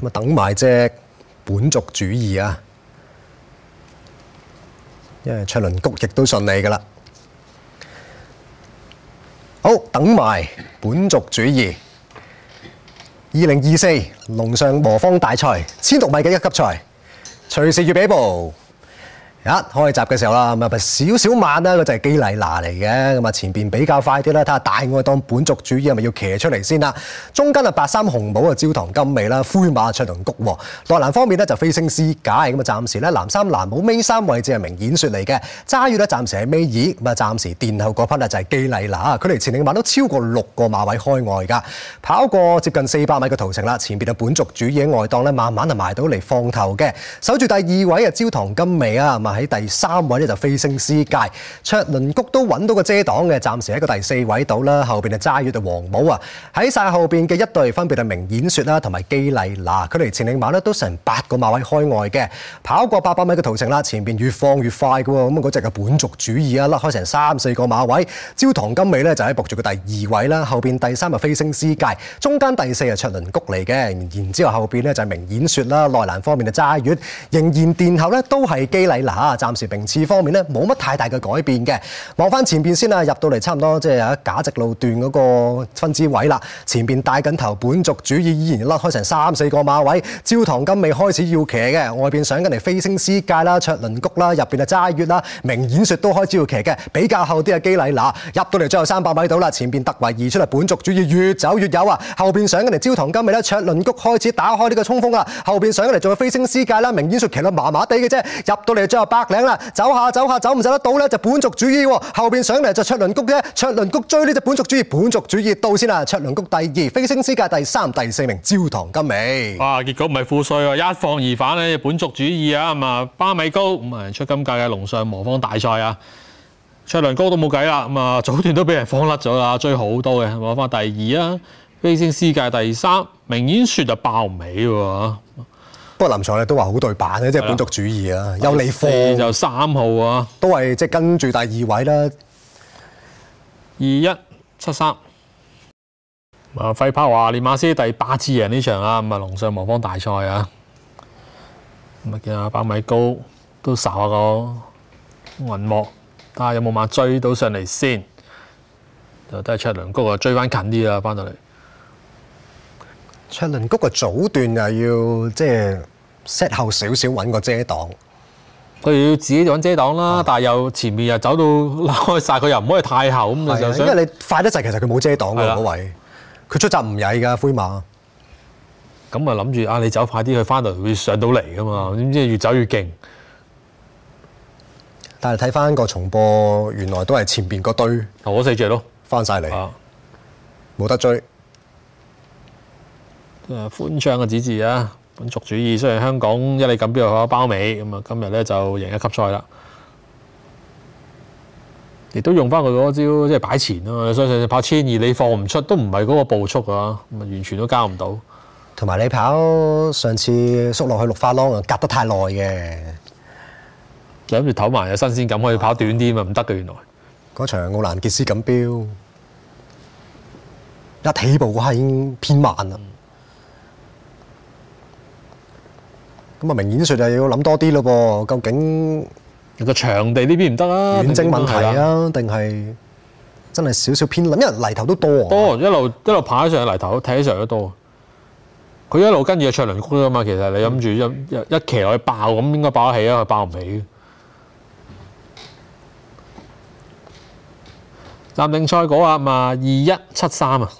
咁啊等埋隻本族主义啊，因为卓倫谷亦都順利噶啦。好，等埋本族主义。二零二四龙上魔方大赛千六米嘅一級賽，隨時預備步。一開閘嘅時候啦，咁啊少少慢啦，佢就係基麗娜嚟嘅，咁啊前邊比較快啲啦，睇下大愛當本族主義係咪要騎出嚟先啦。中間啊白衫紅帽啊焦糖金尾啦，灰馬卓同谷喎。內欄方面咧就飛星師解，咁啊暫時咧藍衫藍帽尾三位置係明演説嚟嘅，揸住咧暫時係尾二，咁啊暫時殿後嗰匹啊就係基麗娜，佢離前領馬都超過六個馬位開外㗎，跑過接近四百米嘅途程啦，前邊啊本族主義外檔咧慢慢啊埋到嚟放頭嘅，守住第二位啊焦糖金尾啊，喺第三位咧就飛星師界，卓倫谷都揾到個遮擋嘅，暫時喺個第四位度啦。後邊就揸住就黃帽啊，喺晒後邊嘅一隊分別係明演説啦，同埋基麗娜，佢哋前領馬咧都成八個馬位開外嘅，跑過八百米嘅途程啦，前邊越放越快嘅喎，咁啊嗰隻嘅本族主義啊，甩開成三四個馬位，焦糖金尾咧就喺搏住個第二位啦，後邊第三係飛星師界，中間第四係卓倫谷嚟嘅，然之後後邊咧就係明演説啦，內欄方面就揸月，仍然殿後咧都係基麗娜，暫時名次方面咧冇乜太大嘅改變嘅，望翻前邊先啦，入到嚟差唔多即係喺假直路段嗰個分支位啦，前邊帶緊頭本族主義依然甩開成三四個馬位，焦糖金未開始要騎嘅，外邊上緊嚟飛星師界啦、卓倫谷啦，入邊啊齋月啦、明演説都開始要騎嘅，比較後啲嘅基麗娜入到嚟最後三百米到啦，前邊突圍而出嚟本族主義越走越有啊，後邊上緊嚟焦糖金未咧，卓倫谷開始打開呢個衝鋒啦，後邊上緊嚟仲有飛星師界啦、明演説騎到麻麻地嘅啫，入到嚟最後百零啦。走下走下走唔走得到咧，就本族主義喎。後邊上嚟就卓倫谷啫，卓倫谷追呢隻本族主義，本族主義到先啦。卓倫谷第二，飛星師界第三、第四名，焦糖金尾。哇！結果唔係負衰喎，一放二反咧，本族主義啊，咁啊巴米高咁啊出今屆嘅龍上魔方大賽啊，卓倫高都冇計啦，咁啊早段都俾人放甩咗啦，追好多嘅，攞翻第二啊，飛星師界第三，明顯説就爆尾喎。不過林賽咧都話好對版咧，即係本族主義啊，有你放就三號啊，都係即係跟住第二位啦。二一七三。啊，費柏華練馬斯第八次贏呢場啊，咁啊龍上磨坊大賽啊，咁啊見阿百米高都睄下個雲幕，睇下有冇馬追到上嚟先，就都係卓倫谷啊追翻近啲啦，翻到嚟。卓倫谷嘅早段又要即係 set 後少少揾個遮擋，佢要自己揾遮擋啦，但係又前面又走到拉開晒，佢又唔可以太後咁啊，就想因為你快得滯，其實佢冇遮擋係啦。㗎嗰位，佢出閘唔曳㗎灰馬。咁啊諗住啊你走快啲，佢翻到嚟會上到嚟噶嘛，點知越走越勁。但係睇翻個重播，原來都係前邊嗰堆頭嗰四隻咯，翻晒嚟，啊，冇得追。誒歡唱嘅指示啊，本族主義雖然香港一哩錦標有包尾，咁啊今日咧就贏一級賽啦，亦都用翻佢嗰招，即係擺前啊嘛，相信跑千二你放唔出，都唔係嗰個步速啊，咁啊完全都交唔到。同埋你跑上次縮落去綠花廊啊，隔得太耐嘅。諗住唞埋有新鮮感，可以跑短啲嘛，唔得嘅原來。嗰場奧蘭傑斯錦標，一起步嗰下已經偏慢啦。咁啊，明顯説就要諗多啲咯噃，究竟個場地呢邊唔得啊，遠征問題啊，定係真係少少偏冧？因為泥頭都多啊。多一路一路爬起上嚟泥頭，踢起上嚟都多。佢一路跟住個卓倫谷啊嘛，其實你諗住一一一騎落去爆咁，應該爆得起啊，佢爆唔起嘅。暫定賽果啊嘛，二一七三啊。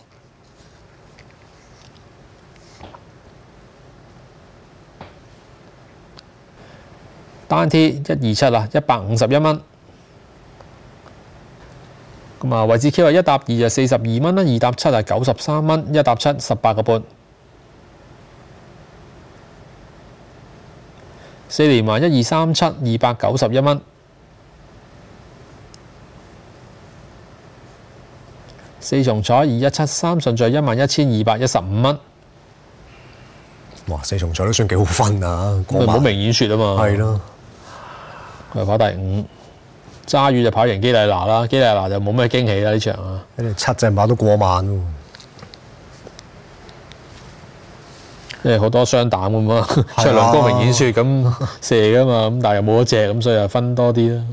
單 T 一二七啊，一百五十一蚊。咁啊，位置 Q 係一搭二就四十二蚊啦，二搭七係九十三蚊，一搭七十八個半。四連環一二三七二百九十一蚊。四重彩二一七三順序一萬一千二百一十五蚊，哇！四重彩都算幾好分啊，過萬佢冇明顯説啊嘛。係咯，佢跑第五，揸魚就跑贏基麗娜啦，基麗娜就冇咩驚喜啦呢場啊。你哋七隻馬都過萬喎。即係好多雙膽咁啊，卓良高明顯説咁 射噶嘛，咁但係又冇一隻，咁所以又分多啲啦。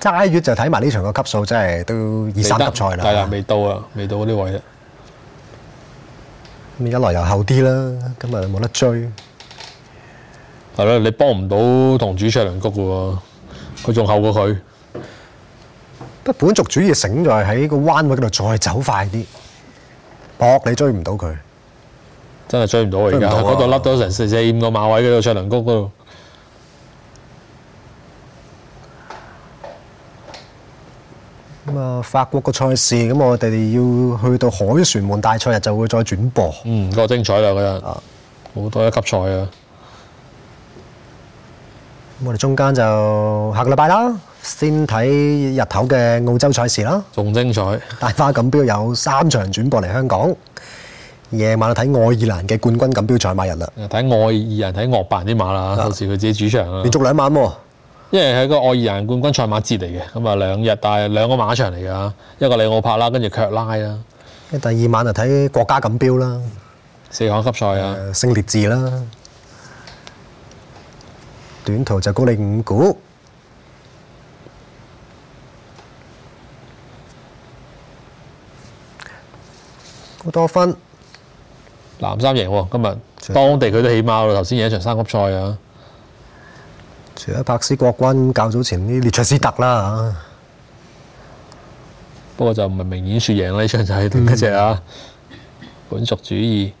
齋月就睇埋呢場個級數，真係都二三級賽係啦，啦。未到啊，未到嗰啲位啦。咁一來又後啲啦，咁啊冇得追。係咯，你幫唔到同主卓良谷嘅喎，佢仲後過佢。不本族主義醒在喺個彎位嗰度再走快啲，搏你追唔到佢。真係追唔到啊！而家嗰度甩咗成四四五個馬位嗰度卓良谷嗰度。咁啊，法國個賽事咁，我哋要去到海旋門大賽日就會再轉播。嗯，個精彩啦嗰日，啊好多一級賽啊！咁我哋中間就下個禮拜啦，先睇日頭嘅澳洲賽事啦。仲精彩。大花錦標有三場轉播嚟香港，夜晚就睇愛爾蘭嘅冠軍錦標賽馬日啦，睇愛爾蘭睇惡辦啲馬啦，到時佢自己主場啦連。續兩晚喎。因為係個愛爾蘭冠軍賽馬節嚟嘅，咁啊兩日，但係兩個馬場嚟㗎，一個里奧帕啦，跟住卻拉啦，第二晚就睇國家錦標啦，四項級賽啊，誒聖列治啦，短途就高你五股。好多分，藍衫贏喎，今日。當地佢都起貓啦，頭先贏一場三級賽啊，除咗柏斯國軍，較早前啲列卓斯特啦。不過就唔係明顯輸贏啦，呢場就係另一隻啊，本族主義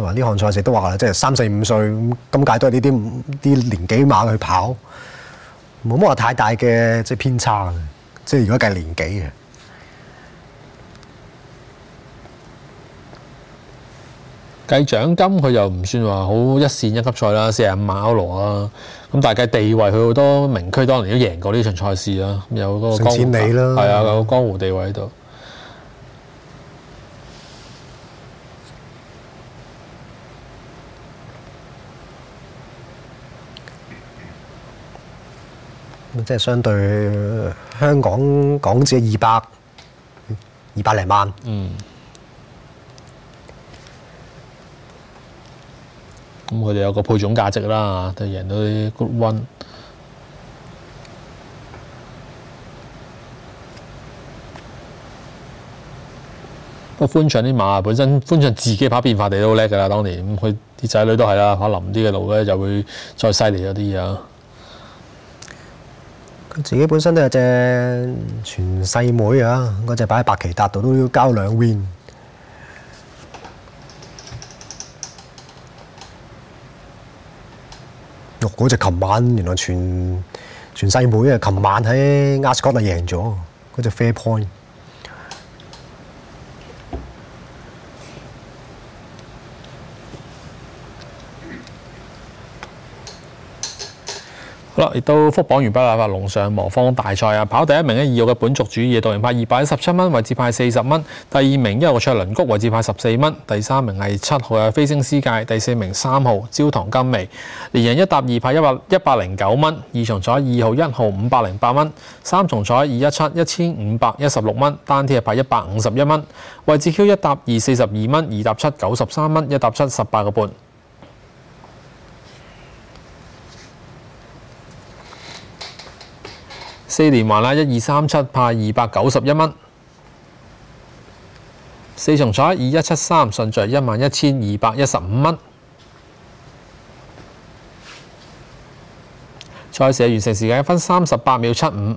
同埋呢項賽事都話啦，即係三四五歲咁，今屆都係呢啲啲年紀馬去跑，冇乜話太大嘅即係偏差嘅，即係如果計年紀嘅。計獎金佢又唔算話好一線一級賽啦，四廿五萬歐羅啊，咁但係計地位佢好多名區當年都贏過呢場賽事啦，有嗰個成江湖啦係啊，有個江湖地位喺度。即係相對香港港紙二百二百零萬，嗯。咁佢哋有個配種價值啦，都贏到啲 Good One。不過歡暢啲馬本身歡暢自己跑變化地都好叻㗎啦，當年咁佢啲仔女都係啦，跑腍啲嘅路咧就會再犀利咗啲啊！佢自己本身都有隻全細妹啊，嗰隻擺喺白旗達度都要交兩 win。哦，嗰隻琴晚原來全全細妹啊！琴晚喺 Ascot 啊贏咗，嗰隻 Fair Point。好啦，亦都復榜完畢啦，話龍上魔方大賽啊，跑第一名咧二號嘅本族主義，導型派二百一十七蚊，位置派四十蚊；第二名一號嘅卓倫谷，位置派十四蚊；第三名係七號嘅飛星師界，第四名三號焦糖金味，連人一搭二派一百一百零九蚊，二重彩二號一號五百零八蚊，三重彩二一七一千五百一十六蚊，單鐵係派一百五十一蚊，位置 Q 一搭二四十二蚊，二搭七九十三蚊，一搭七十八個半。四連環啦，一二三七派二百九十一蚊。四重彩二一七三順序一萬一千二百一十五蚊。賽事完成時間一分三十八秒七五。